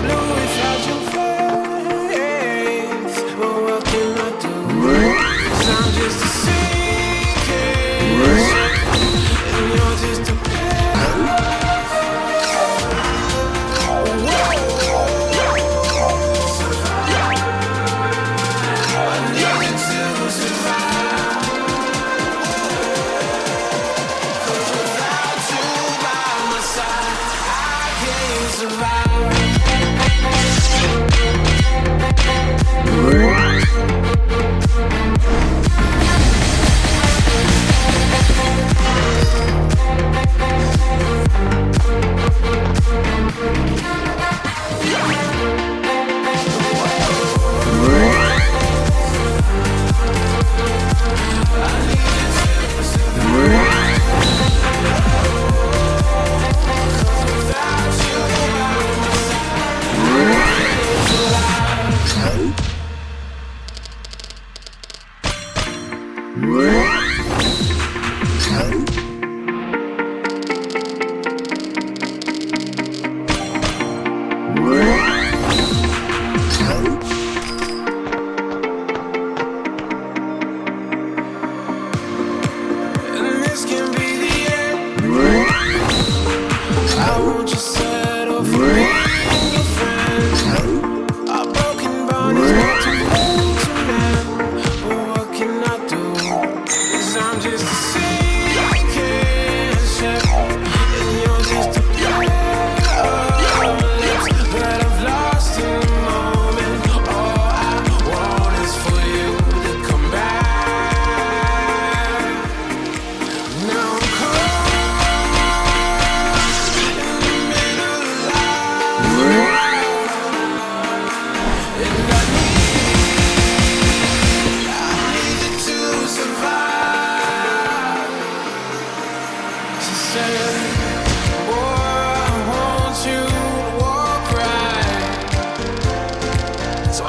blue.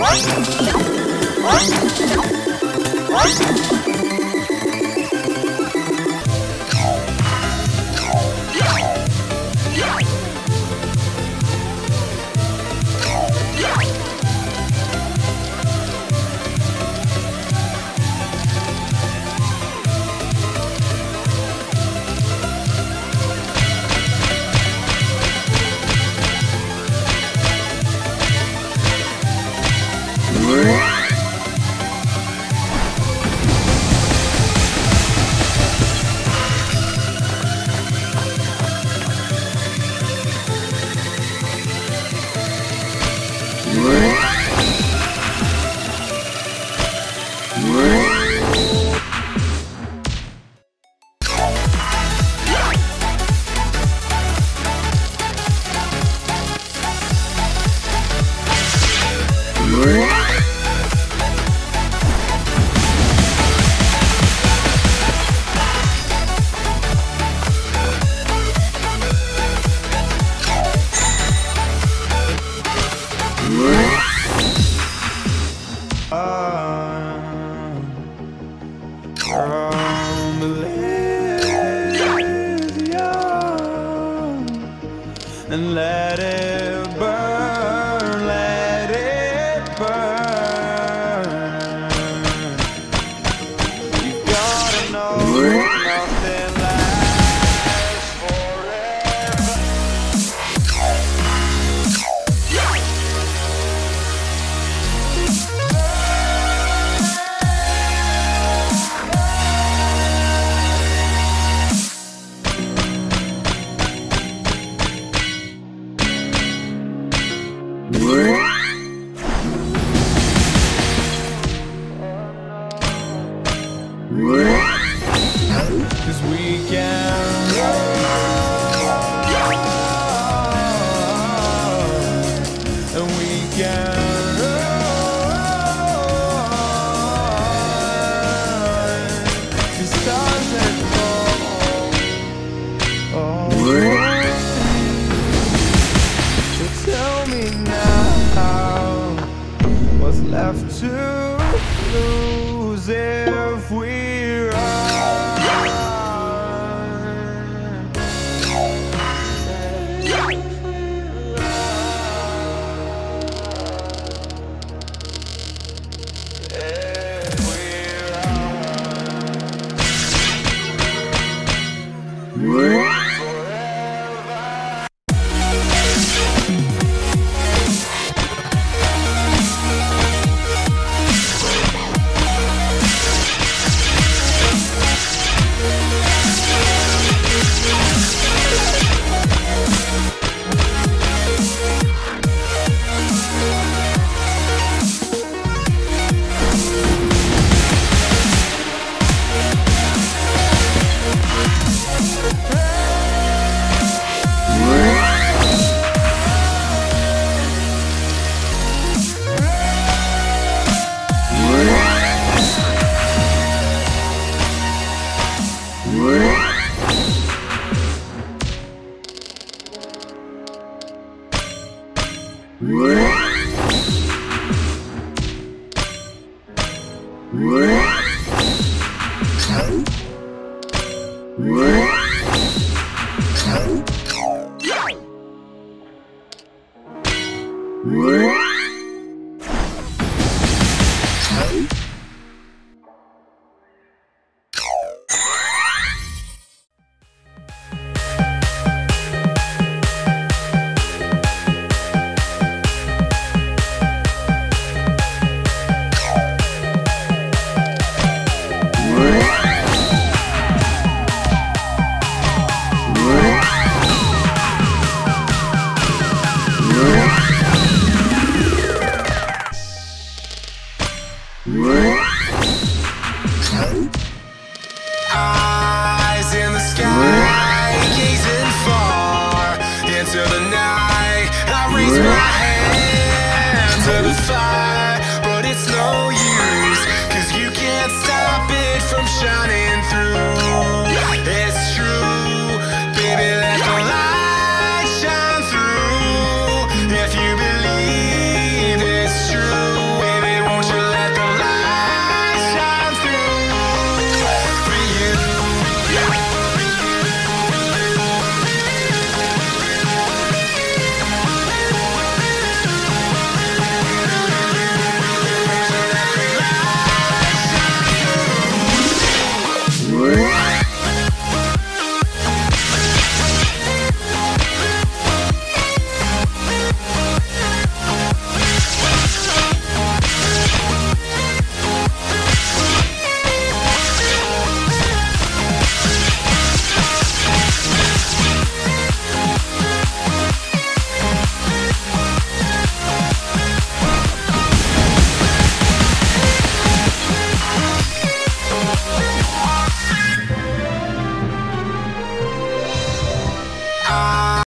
어? 어? 어? 어? Left to lose if we Whoa! Eyes